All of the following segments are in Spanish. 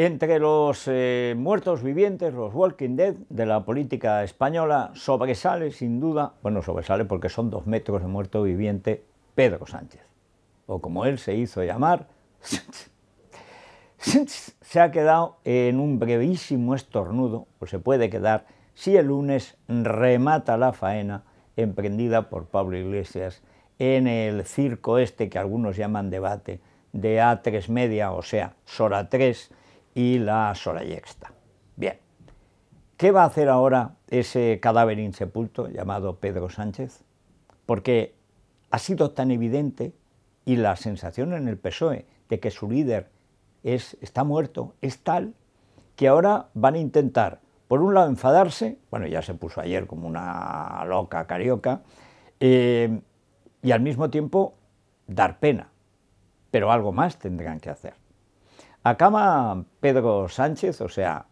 Entre los eh, muertos vivientes, los Walking Dead de la política española, sobresale sin duda, bueno, sobresale porque son dos metros de muerto viviente, Pedro Sánchez, o como él se hizo llamar, se ha quedado en un brevísimo estornudo, o se puede quedar, si el lunes remata la faena emprendida por Pablo Iglesias en el circo este que algunos llaman debate de A3 media, o sea, Sora 3, y la Sorayexta. Bien, ¿qué va a hacer ahora ese cadáver insepulto llamado Pedro Sánchez? Porque ha sido tan evidente y la sensación en el PSOE de que su líder es, está muerto es tal que ahora van a intentar, por un lado, enfadarse, bueno, ya se puso ayer como una loca carioca, eh, y al mismo tiempo dar pena, pero algo más tendrán que hacer. Acaba Pedro Sánchez, o sea,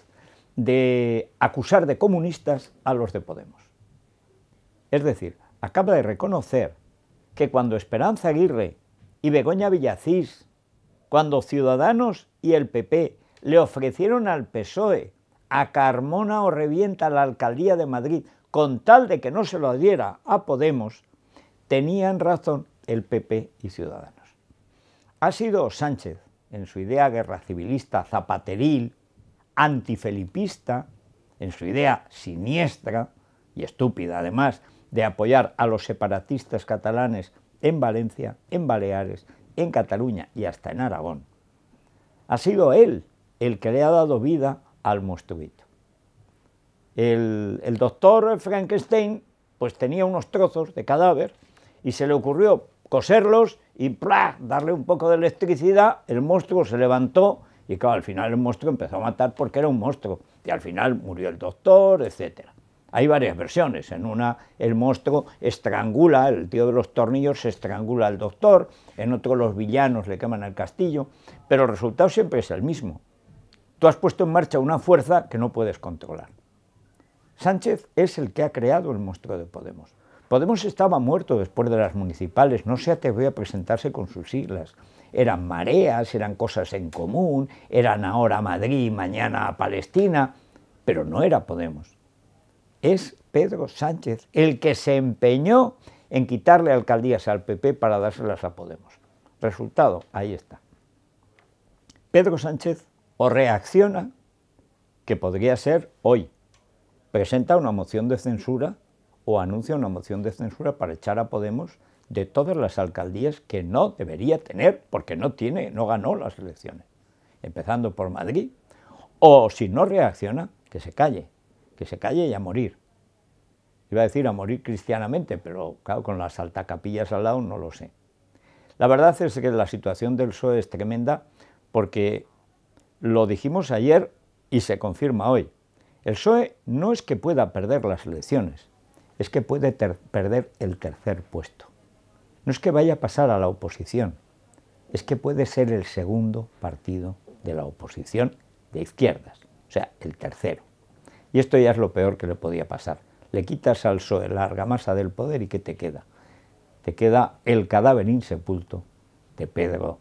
de acusar de comunistas a los de Podemos. Es decir, acaba de reconocer que cuando Esperanza Aguirre y Begoña Villacís, cuando Ciudadanos y el PP le ofrecieron al PSOE a Carmona o revienta la alcaldía de Madrid con tal de que no se lo diera a Podemos, tenían razón el PP y Ciudadanos. Ha sido Sánchez en su idea guerra civilista zapateril, antifelipista, en su idea siniestra y estúpida además de apoyar a los separatistas catalanes en Valencia, en Baleares, en Cataluña y hasta en Aragón. Ha sido él el que le ha dado vida al monstruito. El, el doctor Frankenstein pues tenía unos trozos de cadáver y se le ocurrió coserlos y ¡plá! darle un poco de electricidad, el monstruo se levantó y claro, al final el monstruo empezó a matar porque era un monstruo y al final murió el doctor, etc. Hay varias versiones, en una el monstruo estrangula, el tío de los tornillos se estrangula al doctor, en otro los villanos le queman el castillo, pero el resultado siempre es el mismo. Tú has puesto en marcha una fuerza que no puedes controlar. Sánchez es el que ha creado el monstruo de Podemos. Podemos estaba muerto después de las municipales, no se atrevió a presentarse con sus siglas. Eran mareas, eran cosas en común, eran ahora Madrid, mañana Palestina, pero no era Podemos. Es Pedro Sánchez el que se empeñó en quitarle alcaldías al PP para dárselas a Podemos. Resultado, ahí está. Pedro Sánchez o reacciona, que podría ser hoy, presenta una moción de censura o anuncia una moción de censura para echar a Podemos de todas las alcaldías que no debería tener, porque no tiene, no ganó las elecciones, empezando por Madrid, o si no reacciona, que se calle, que se calle y a morir. Iba a decir a morir cristianamente, pero claro, con las altacapillas al lado no lo sé. La verdad es que la situación del PSOE es tremenda porque lo dijimos ayer y se confirma hoy. El PSOE no es que pueda perder las elecciones, es que puede perder el tercer puesto. No es que vaya a pasar a la oposición, es que puede ser el segundo partido de la oposición de izquierdas, o sea, el tercero. Y esto ya es lo peor que le podía pasar. Le quitas al PSOE la argamasa del poder y ¿qué te queda? Te queda el cadáver insepulto de Pedro.